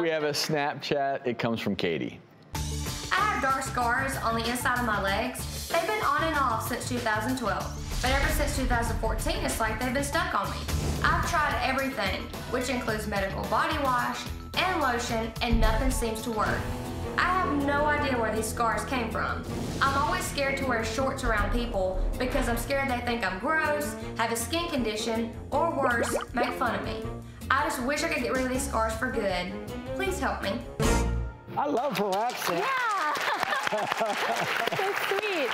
We have a Snapchat. It comes from Katie. I have dark scars on the inside of my legs. They've been on and off since 2012. But ever since 2014, it's like they've been stuck on me. I've tried everything, which includes medical body wash and lotion, and nothing seems to work. I have no idea where these scars came from. I'm always scared to wear shorts around people because I'm scared they think I'm gross, have a skin condition, or worse, make fun of me. I just wish I could get rid of these scars for good. Please help me. I love her accent. Yeah. so sweet.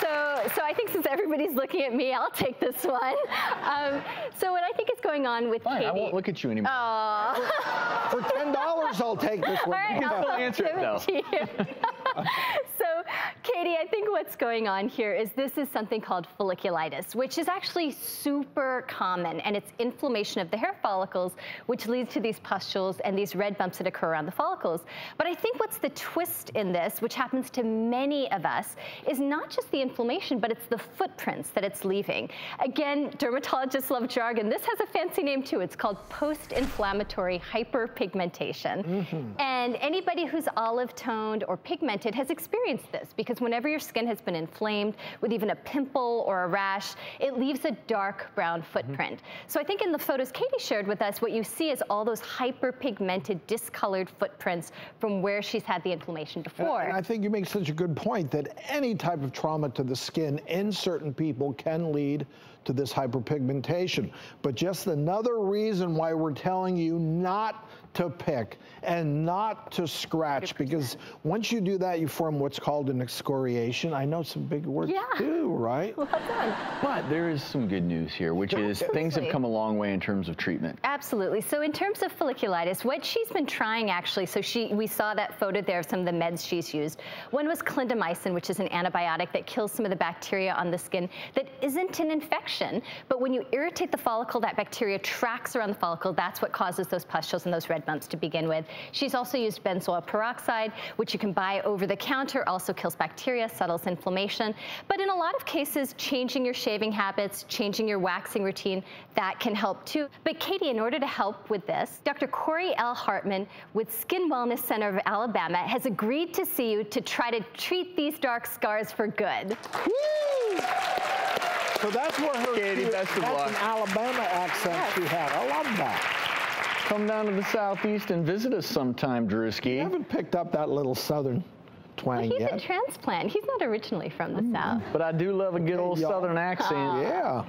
So, so I think since everybody's looking at me, I'll take this one. Um, so what I think is going on with Fine, Katie. I won't look at you anymore. Aw. For ten dollars, I'll take this one. All right, can I'll still answer it, give though. to you. so, Katie, I think what's going on here is this is something called folliculitis, which is actually super common, and it's inflammation of the hair follicles, which leads to these pustules and these red bumps that occur around the follicles. But I think what's the twist in this, which happens to many of us, is not just the inflammation, but it's the footprints that it's leaving. Again, dermatologists love jargon. This has a fancy name too. It's called post-inflammatory hyperpigmentation. Mm-hmm. And anybody who's olive toned or pigmented has experienced this because whenever your skin has been inflamed with even a pimple or a rash, it leaves a dark brown Mm-hmm. footprint. So I think in the photos Katie shared with us, what you see is all those hyperpigmented, discolored footprints from where she's had the inflammation before. And I think you make such a good point that any type of trauma to the skin in certain people can lead to this hyperpigmentation. But just another reason why we're telling you not to pick and not to scratch because once you do that, you form what's called an excoriation. I know some big words Yeah. too, right? well done. But there is some good news here, which is things have come a long way in terms of treatment. Absolutely. So in terms of folliculitis, what she's been trying actually, so she we saw that photo there of some of the meds she's used. One was clindamycin, which is an antibiotic that kills some of the bacteria on the skin that isn't an infection, but when you irritate the follicle, that bacteria tracks around the follicle. That's what causes those pustules and those red bumps to begin with. She's also used benzoyl peroxide, which you can buy over the counter, also kills bacteria, settles inflammation. But in a lot of cases, changing your shaving habits, changing your waxing routine, that can help too. But Katie, in order to help with this, Dr. Corey L. Hartman with Skin Wellness Center of Alabama has agreed to see you to try to treat these dark scars for good. So that's where her Katie, best of that's luck. an Alabama accent she had. I love that. Come down to the southeast and visit us sometime, Drewski. You Drewski. haven't picked up that little southern twang He's yet. a transplant. He's not originally from the mm-hmm. South. But I do love a good old y'all. southern accent. yeah.